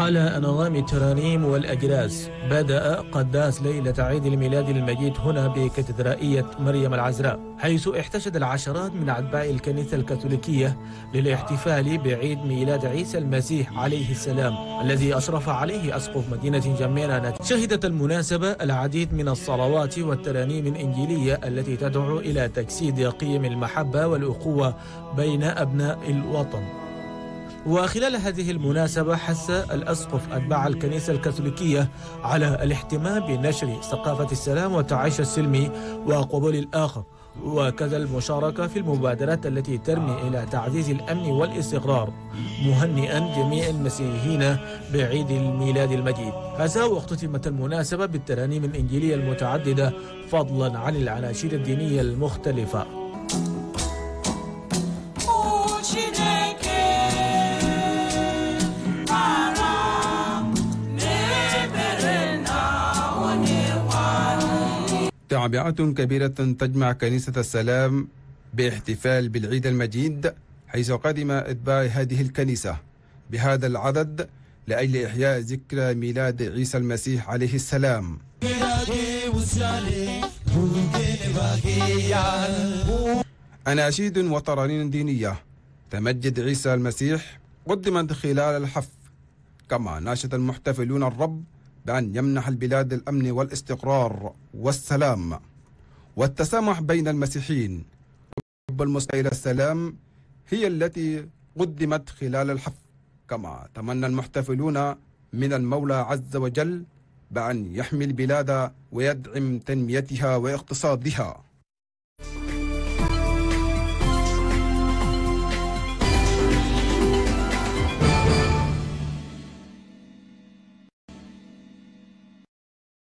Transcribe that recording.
على نظام الترانيم والأجراس. بدأ قداس ليلة عيد الميلاد المجيد هنا بكاتدرائية مريم العذراء حيث احتشد العشرات من أتباع الكنيسة الكاثوليكية للاحتفال بعيد ميلاد عيسى المسيح عليه السلام الذي أشرف عليه أسقف مدينة جميرة شهدت المناسبة العديد من الصلوات والترانيم الإنجيلية التي تدعو إلى تجسيد قيم المحبة والأخوة بين أبناء الوطن. وخلال هذه المناسبة حث الأسقف أتباع الكنيسة الكاثوليكية على الاهتمام بنشر ثقافة السلام والتعايش السلمي وقبول الآخر. وكذا المشاركة في المبادرات التي ترمي إلى تعزيز الأمن والاستقرار مهنئا جميع المسيحيين بعيد الميلاد المجيد. هذا واختتمت المناسبة بالترانيم الإنجيلية المتعددة فضلا عن العناشير الدينية المختلفة. تعبئة كبيرة تجمع كنيسة السلام باحتفال بالعيد المجيد حيث قدم أتباع هذه الكنيسة. بهذا العدد لأجل إحياء ذكرى ميلاد عيسى المسيح عليه السلام. أناشيد وترانين دينية. تمجد عيسى المسيح قدمت خلال الحفل. كما ناشد المحتفلون الرب بأن يمنح البلاد الأمن والاستقرار والسلام والتسامح بين المسيحيين. حب المسلمين السلام هي التي قدمت خلال الحفل كما تمنى المحتفلون من المولى عز وجل بأن يحمي البلاد ويدعم تنميتها واقتصادها.